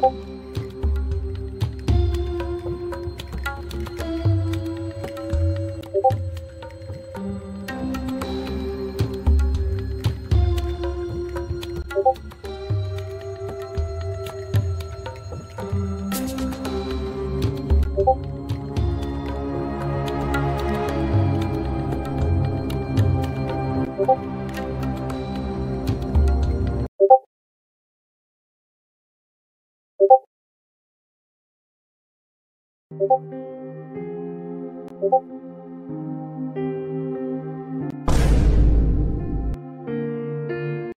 you 오버 오버